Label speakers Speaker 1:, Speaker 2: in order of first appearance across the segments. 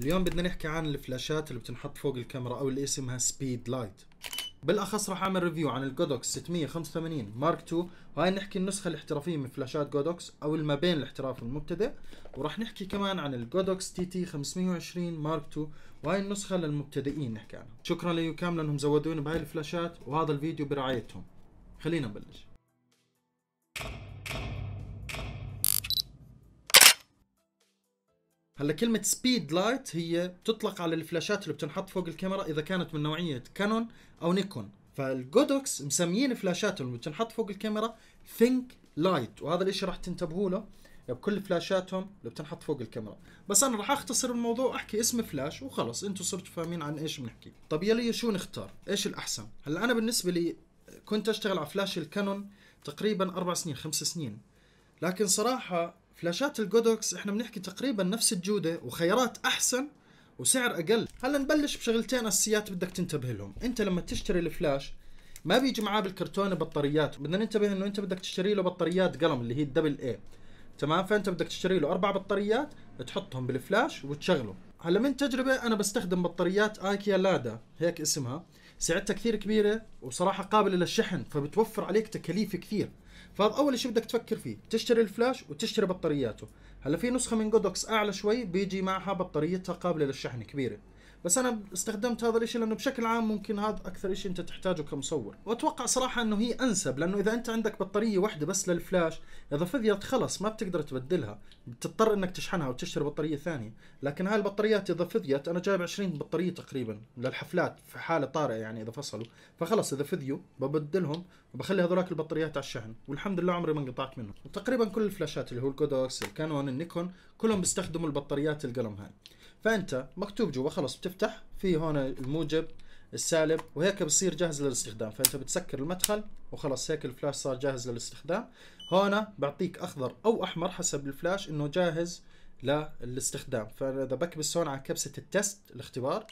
Speaker 1: اليوم بدنا نحكي عن الفلاشات اللي بتنحط فوق الكاميرا أو اللي اسمها speedlite بالأخص راح أعمل review عن ال Godox 685 Mark 2 وهاي نحكي النسخة الاحترافية من فلاشات Godox أو ما بين الاحتراف والمبتدئ وراح نحكي كمان عن ال Godox TT 520 Mark 2 وهاي النسخة للمبتدئين نحكي عنها. شكرا ليوكام لأنهم زودوني بهاي الفلاشات. وهذا الفيديو برعايتهم. خلينا نبلش. هلا كلمة speedlite هي تطلق على الفلاشات اللي بتنحط فوق الكاميرا إذا كانت من نوعية Canon أو نيكون فال Godox مسميين فلاشاتهم اللي بتنحط فوق الكاميرا Thinklite وهذا الإشي راح تنتبهوا له بكل فلاشاتهم اللي بتنحط فوق الكاميرا. بس أنا راح أختصر الموضوع واحكي اسم فلاش وخلص. أنتم صرتوا فاهمين عن إيش بنحكي. طب يا ليو شو نختار؟ إيش الأحسن؟ هلا أنا بالنسبة لي كنت أشتغل على فلاش ال Canon تقريبا أربع سنين خمس سنين. لكن صراحة فلاشات ال Godox إحنا بنحكي تقريبا نفس الجودة وخيارات أحسن وسعر أقل. هلا نبلش بشغلتين أساسيات بدك تنتبه لهم. أنت لما تشتري الفلاش ما بيجي معاه بالكرتونه بطاريات بدنا ننتبه إنه أنت بدك تشتري له بطاريات قلم اللي هي ال double A تمام؟ فأنت بدك تشتري له أربع بطاريات تحطهم بالفلاش وتشغله. هلا من تجربة أنا بستخدم بطاريات IKEA LADDA هيك اسمها. سعتها كثير كبيرة وصراحة قابلة للشحن فبتوفر عليك تكاليف كثير. فهذا أول شيء بدك تفكر فيه. تشتري الفلاش وتشتري بطارياته. هلأ في نسخة من Godox أعلى شوي بيجي معها بطاريتها قابلة للشحن كبيرة. بس أنا استخدمت هذا الشيء لأنه بشكل عام ممكن هذا أكثر شيء أنت تحتاجه كمصور. وأتوقع صراحة أنه هي أنسب لأنه إذا أنت عندك بطارية واحدة بس للفلاش إذا فضيت خلص ما بتقدر تبدلها بتضطر إنك تشحنها وتشتري بطارية ثانية. لكن هاي البطاريات إذا فضيت أنا جايب 20 بطارية تقريبا للحفلات في حالة طارئة يعني إذا فصلوا. فخلص إذا فضيوا ببدلهم وبخلي هذولاك البطاريات على الشحن. والحمد لله عمري ما انقطعت منهم. وتقريبا كل الفلاشات اللي هو ال Godox ال Canon ال Nikon كلهم بيستخدموا البطاريات القلم هاي. فانت مكتوب جوا خلص بتفتح في هون الموجب السالب وهيك بصير جاهز للاستخدام. فانت بتسكر المدخل وخلص هيك الفلاش صار جاهز للاستخدام. هون بعطيك أخضر أو أحمر حسب الفلاش إنه جاهز للاستخدام. فإذا بكبس هون على كبسة ال test الاختبار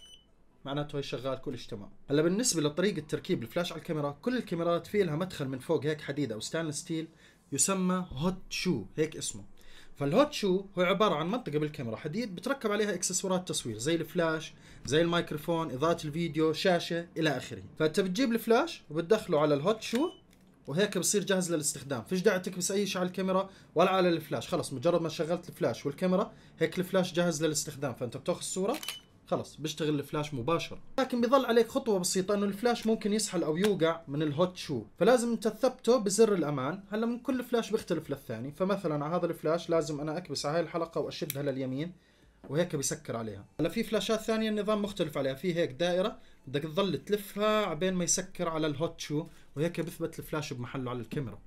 Speaker 1: معناته هي شغال كل شيء تمام هلا بالنسبة لطريقة تركيب الفلاش على الكاميرا كل الكاميرات في لها مدخل من فوق هيك حديد أو stainless steel يسمى hot shoe هيك اسمه. فال hot shoe هو عبارة عن منطقة بالكاميرا حديد بتركب عليها إكسسوارات تصوير زي الفلاش زي الميكروفون إضاءة الفيديو شاشة إلى آخره. فأنت بتجيب الفلاش وبتدخله على ال hot shoe وهيك بصير جاهز للاستخدام. فيش داعي تكبس أي شيء على الكاميرا ولا على الفلاش. خلص مجرد ما شغلت الفلاش والكاميرا هيك الفلاش جاهز للاستخدام. فأنت بتأخذ الصورة خلص بيشتغل الفلاش مباشرة. لكن بيظل عليك خطوة بسيطة إنه الفلاش ممكن يسحل أو يوقع من ال hot shoe فلازم أنت تثبته بزر الأمان. هلأ من كل فلاش بيختلف للثاني. فمثلا على هذا الفلاش لازم أنا أكبس على هاي الحلقة وأشدها لليمين وهيك بيسكر عليها. هلأ في فلاشات ثانية النظام مختلف عليها. في هيك دائرة بدك تظل تلفها عبين ما يسكر على ال hot shoe وهيك بثبت الفلاش بمحله على الكاميرا.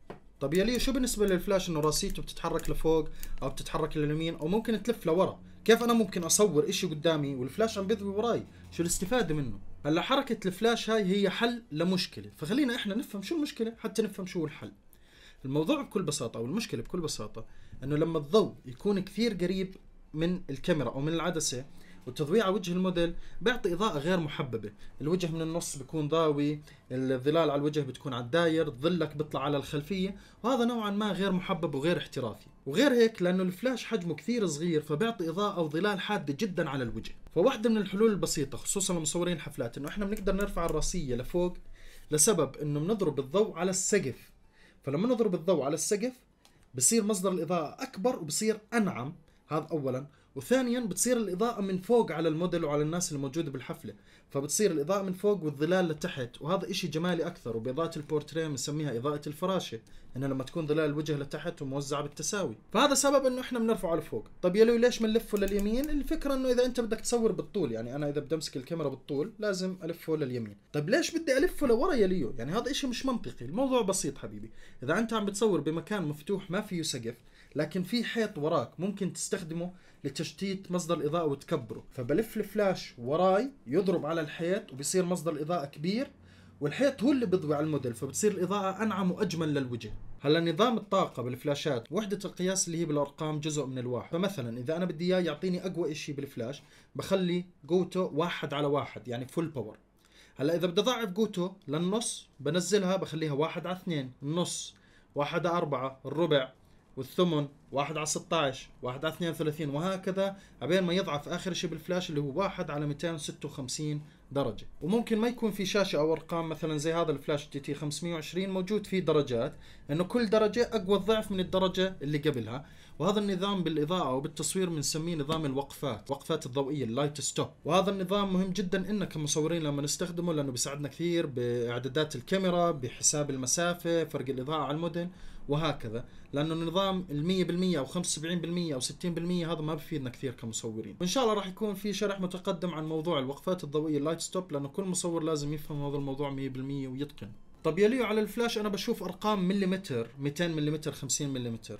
Speaker 1: طب يا ليو شو بالنسبة للفلاش إنه راسيته بتتحرك لفوق أو بتتحرك لليمين أو ممكن تلف لورا؟ كيف أنا ممكن أصور إشي قدامي والفلاش عم بيضوي وراي؟ شو الاستفادة منه؟ هلأ حركة الفلاش هاي هي حل لمشكلة فخلينا إحنا نفهم شو المشكلة حتى نفهم شو الحل. الموضوع بكل بساطة أو المشكلة بكل بساطة إنه لما الضوء يكون كثير قريب من الكاميرا أو من العدسة والتضوية على وجه الموديل بيعطي إضاءة غير محببة. الوجه من النص بيكون ضاوي الظلال على الوجه بتكون على الداير ظلك بيطلع على الخلفية وهذا نوعا ما غير محبب وغير احترافي. وغير هيك لأنه الفلاش حجمه كثير صغير فبيعطي إضاءة وظلال حادة جدا على الوجه. فواحدة من الحلول البسيطة خصوصا لمصورين حفلات إنه إحنا بنقدر نرفع الراسيه لفوق لسبب إنه بنضرب الضوء على السقف. فلما نضرب الضوء على السقف بصير مصدر الإضاءة أكبر وبصير أنعم. هذا اولا. وثانيا بتصير الإضاءة من فوق على الموديل وعلى الناس الموجودة بالحفلة فبتصير الإضاءة من فوق والظلال لتحت وهذا إشي جمالي أكثر وبإضاءة البورتريه بنسميها إضاءة الفراشة انه لما تكون ظلال الوجه لتحت وموزعة بالتساوي. فهذا سبب إنه إحنا بنرفعه لفوق. طب يا ليش بنلفه لليمين الفكرة إنه إذا أنت بدك تصور بالطول يعني أنا إذا بدي أمسك الكاميرا بالطول لازم الفه لليمين طب ليش بدي الفه لورا يا ليو؟ يعني هذا إشي مش منطقي الموضوع بسيط حبيبي. إذا أنت عم بتصور بمكان مفتوح ما فيه سقف لكن في حيط وراك ممكن تستخدمه لتشتيت مصدر الإضاءة وتكبره. فبلف الفلاش وراي يضرب على الحيط وبصير مصدر الاضاءه كبير والحيط هو اللي بيضوي على الموديل فبتصير الإضاءة أنعم وأجمل للوجه. هلا نظام الطاقة بالفلاشات وحدة القياس اللي هي بالأرقام جزء من الواحد. فمثلا إذا أنا بدي إياه يعطيني أقوى شيء بالفلاش بخلي قوته واحد على واحد يعني full power هلا إذا بدي أضاعف قوته للنص بنزلها بخليها واحد على اثنين النص واحد على أربعة الربع والثمن واحد على 16 واحد على 32 وهكذا عبين ما يضعف آخر شيء بالفلاش اللي هو واحد على 256 درجة. وممكن ما يكون في شاشة أو أرقام مثلا زي هذا الفلاش TT 520 موجود فيه درجات انه كل درجة أقوى الضعف من الدرجة اللي قبلها. وهذا النظام بالإضاءة وبالتصوير بنسميه نظام الوقفات وقفات الضوئية ال light stop وهذا النظام مهم جدا إن كمصورين لما نستخدمه لأنه بيساعدنا كثير بإعدادات الكاميرا بحساب المسافة فرق الإضاءة على الموديل وهكذا. لأنه النظام ال 100% أو 75% أو 60% هذا ما بفيدنا كثير كمصورين. وإن شاء الله راح يكون في شرح متقدم عن موضوع الوقفات الضوئية ال light stop لأنه كل مصور لازم يفهم هذا الموضوع 100% ويتقنه. طب يا ليو على الفلاش أنا بشوف أرقام مليمتر 200 مليمتر 50 مليمتر.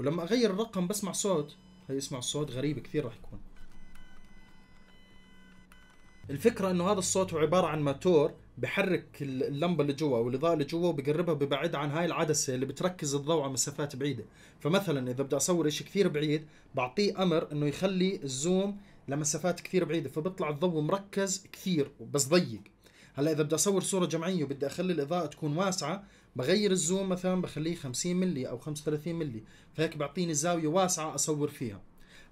Speaker 1: ولما أغير الرقم بسمع صوت. هي اسمع الصوت غريب كثير راح يكون. الفكرة إنه هذا الصوت هو عبارة عن موتور بحرك اللمبة اللي جوا أو الاضاءه اللي جوا وبقربها ببعدها عن هاي العدسة اللي بتركز الضوء على مسافات بعيدة. فمثلا إذا بدي أصور شيء كثير بعيد بعطيه أمر إنه يخلي ال zoom لمسافات كثير بعيدة فبيطلع الضوء مركز كثير بس ضيق. هلا إذا بدي أصور صورة جمعية وبدي أخلي الإضاءة تكون واسعة بغير ال zoom مثلا بخليه 50 ملي أو 35 ملي فهيك بيعطيني زاوية واسعة أصور فيها.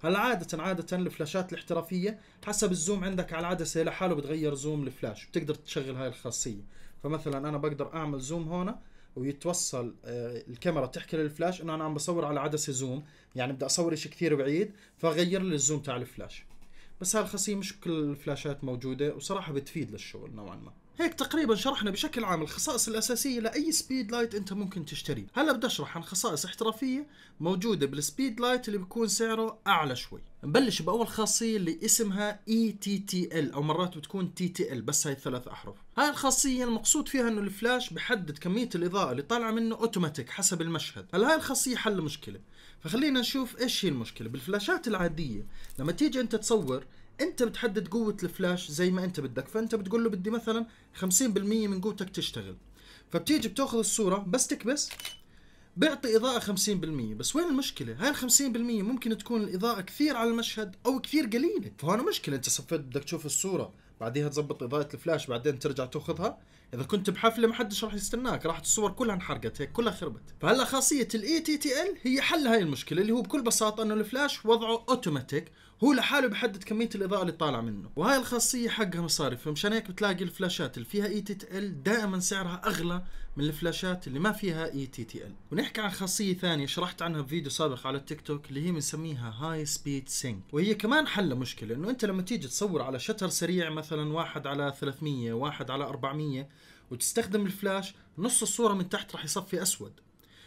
Speaker 1: هلا عادة عادة الفلاشات الاحترافية حسب ال zoom عندك على العدسة لحاله بتغير zoom الفلاش بتقدر تشغل هاي الخاصية. فمثلا أنا بقدر أعمل zoom هون ويتوصل آه، الكاميرا تحكي للفلاش إنه أنا عم بصور على عدسة zoom يعني بدي أصور شيء كثير بعيد فغير لي ال zoom تاع الفلاش. بس هاي الخاصية مش كل الفلاشات موجودة وصراحة بتفيد للشغل نوعا ما. هيك تقريبا شرحنا بشكل عام الخصائص الأساسية لأي speedlight أنت ممكن تشتريه هلا بدي أشرح عن خصائص احترافية موجودة بال speedlight اللي بيكون سعره أعلى شوي. نبلش بأول خاصية اللي اسمها ال أو مرات بتكون ال بس هاي الثلاث أحرف. هاي الخاصية المقصود فيها أنه الفلاش بحدد كمية الإضاءة اللي طالعة منه أوتوماتيك حسب المشهد. هلا هاي الخاصية حل مشكلة. فخلينا نشوف إيش هي المشكلة. بالفلاشات العادية لما تيجي أنت تصور انت بتحدد قوة الفلاش زي ما انت بدك. فانت بتقول له بدي مثلا 50% من قوتك تشتغل. فبتيجي بتأخذ الصورة بس تكبس. بيعطي إضاءة 50% بس وين المشكلة؟ هاي ال 50% ممكن تكون الإضاءة كثير على المشهد أو كثير قليلة. فهنا مشكلة انت صفيت بدك تشوف الصورة. بعديها تظبط إضاءة الفلاش بعدين ترجع تأخذها. إذا كنت بحفلة ما حدش راح يستناك راحت الصور كلها انحرقت هيك كلها خربت. فهلا خاصية ال E-TTL هي حل هاي المشكلة اللي هو بكل بساطة إنه الفلاش وضعه اوتوماتيك هو لحاله بحدد كمية الإضاءة اللي طالعة منه. وهاي الخاصية حقها مصاري فمشان هيك بتلاقي الفلاشات اللي فيها E-TTL دائما سعرها أغلى من الفلاشات اللي ما فيها E-TTL ونحكي عن خاصية ثانية شرحت عنها بفيديو سابق على التيك توك اللي هي بنسميها high speed sync وهي كمان حل مشكلة إنه أنت لما تيجي تصور على shutter سريع مثلا واحد على 300 واحد على 400 وتستخدم الفلاش نص الصورة من تحت راح يصفي أسود.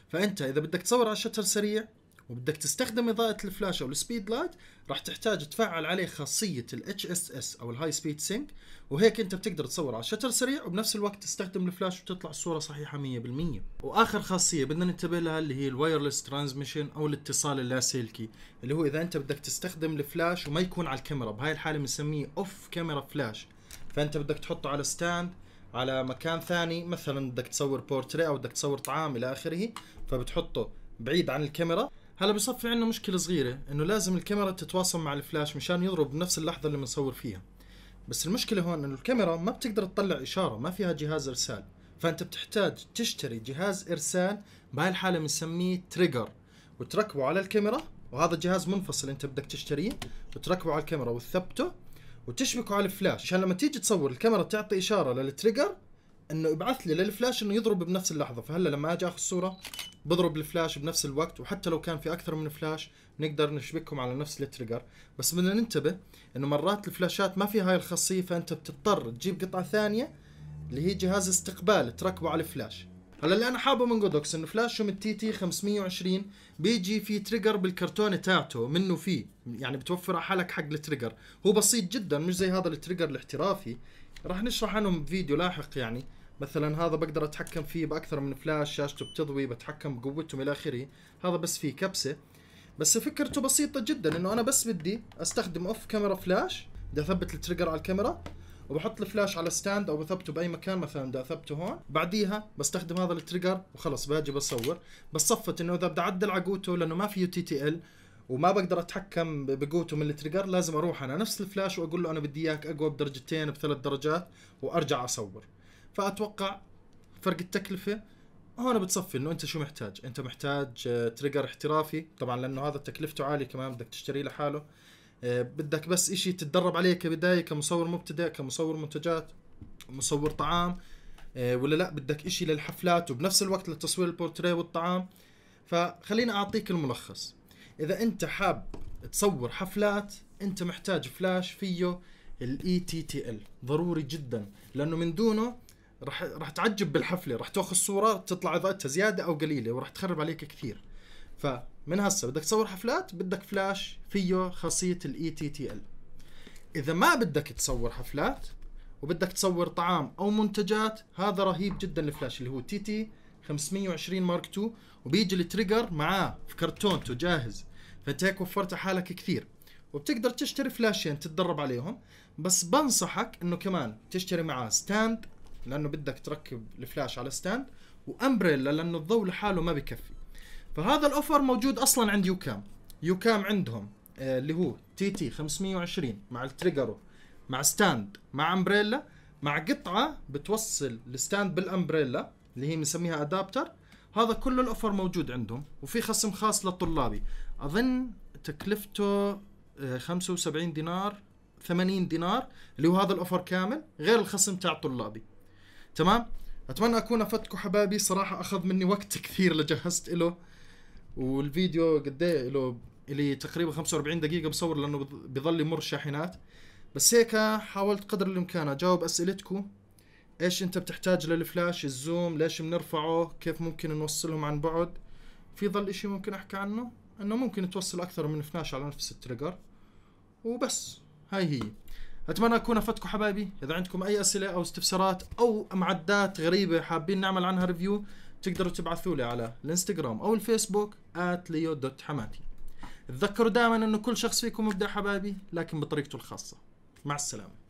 Speaker 1: فأنت إذا بدك تصور على shutter سريع وبدك تستخدم إضاءة الفلاش أو ال speedlight راح تحتاج تفعل عليه خاصية ال HSS أو ال high speed sync وهيك أنت بتقدر تصور على shutter سريع وبنفس الوقت تستخدم الفلاش وتطلع الصورة صحيحة 100% وآخر خاصية بدنا ننتبه لها اللي هي ال wireless transmission أو الاتصال اللاسلكي اللي هو إذا أنت بدك تستخدم الفلاش وما يكون على الكاميرا بهاي الحالة بنسميه off camera flash فأنت بدك تحطه على stand على مكان ثاني مثلا بدك تصور بورتري أو بدك تصور طعام إلى آخره فبتحطه بعيد عن الكاميرا. هلا بصفي عندنا مشكلة صغيرة إنه لازم الكاميرا تتواصل مع الفلاش مشان يضرب بنفس اللحظة اللي بنصور فيها. بس المشكلة هون إنه الكاميرا ما بتقدر تطلع إشارة ما فيها جهاز إرسال. فأنت بتحتاج تشتري جهاز إرسال بهاي الحالة بنسميه trigger وتركبه على الكاميرا وهذا جهاز منفصل أنت بدك تشتريه. وتركبه على الكاميرا وتثبته وتشبكه على الفلاش. عشان لما تيجي تصور الكاميرا تعطي إشارة لل trigger إنه ابعث لي للفلاش إنه يضرب بنفس اللحظة. فهلا لما أجي آخذ صورة بضرب الفلاش بنفس الوقت وحتى لو كان في أكثر من فلاش نقدر نشبكهم على نفس ال trigger بس بدنا ننتبه إنه مرات الفلاشات ما فيها هاي الخاصية فأنت بتضطر تجيب قطعة ثانية اللي هي جهاز استقبال تركبه على الفلاش. هلا اللي أنا حابه من Godox إنه فلاشهم ال TT520 بيجي في trigger بالكرتونه تاعته منه فيه يعني بتوفر على حالك حق ال trigger هو بسيط جدا مش زي هذا ال trigger الاحترافي. راح نشرح عنه بفيديو لاحق يعني. مثلا هذا بقدر أتحكم فيه بأكثر من فلاش شاشته بتضوي بتحكم بقوتهم إلى آخره. هذا بس فيه كبسة. بس فكرته بسيطة جدا إنه أنا بس بدي أستخدم off camera flash بدي أثبت ال trigger على الكاميرا. وبحط الفلاش على stand أو بثبته بأي مكان مثلا بدي أثبته هون. بعديها بستخدم هذا ال trigger وخلص باجي بصور. بس صفت إنه إذا بدي أعدل على قوته لأنه ما فيه TTL وما بقدر أتحكم بقوته من ال trigger لازم أروح أنا نفس الفلاش وأقول له أنا بدي إياك أقوى بدرجتين بثلاث درجات وأرجع أصور. فأتوقع فرق التكلفة هون بتصفي إنه أنت شو محتاج؟ أنت محتاج آه، trigger احترافي طبعا لأنه هذا تكلفته عالية كمان بدك تشتريه لحاله. آه، بدك بس إشي تتدرب عليه كبداية كمصور مبتدئ كمصور منتجات مصور طعام آه، ولا لا؟ بدك إشي للحفلات وبنفس الوقت لتصوير البورتريه والطعام. فخليني أعطيك الملخص. إذا أنت حاب تصور حفلات أنت محتاج فلاش فيه ال E-TTL ضروري جدا لأنه من دونه راح راح تعجق بالحفلة راح تأخذ صورة تطلع إضاءتها زيادة أو قليلة وراح تخرب عليك كثير. فمن هسه بدك تصور حفلات بدك فلاش فيه خاصية ال E-TTL إذا ما بدك تصور حفلات وبدك تصور طعام أو منتجات هذا رهيب جدا الفلاش اللي هو TT 520 Mark 2 وبيجي ال trigger معاه في كرتونته جاهز. فانت هيك وفرت حالك كثير. وبتقدر تشتري فلاشين تتدرب عليهم بس بنصحك إنه كمان تشتري معاه stand لأنه بدك تركب الفلاش على stand و umbrella لأنه الضوء لحاله ما بكفي. فهذا الأوفر موجود أصلا عند يوكام. يوكام عندهم آه اللي هو TT520 مع ال trigger ومع stand مع umbrella مع قطعة بتوصل الستاند بالأمبريلا اللي هي بنسميها ادابتر هذا كل الأوفر موجود عندهم وفي خصم خاص للطلابي أظن تكلفته 75 آه، دينار 80 دينار اللي هو هذا الأوفر كامل غير الخصم تاع طلابي. تمام؟ أتمنى أكون أفدتكم حبايبي. صراحة أخذ مني وقت كثير لجهزت له والفيديو قد إيه له لي تقريبا 45 دقيقة بصور لأنه بضل يمر شاحنات بس هيك حاولت قدر الإمكان أجاوب أسئلتكم. إيش أنت بتحتاج للفلاش؟ ال zoom ليش بنرفعه كيف ممكن نوصلهم عن بعد؟ في ظل إشي ممكن أحكي عنه؟ إنه ممكن توصل أكثر من فلاش على نفس ال trigger وبس هاي هي. أتمنى أكون أفدتكم حبايبي. إذا عندكم أي أسئلة أو استفسارات أو معدات غريبة حابين نعمل عنها review تقدروا تبعثوا لي على الإنستغرام أو الفيسبوك @leo.حماتي تذكروا دائما إنه كل شخص فيكم مبدع حبايبي لكن بطريقته الخاصة. مع السلامة.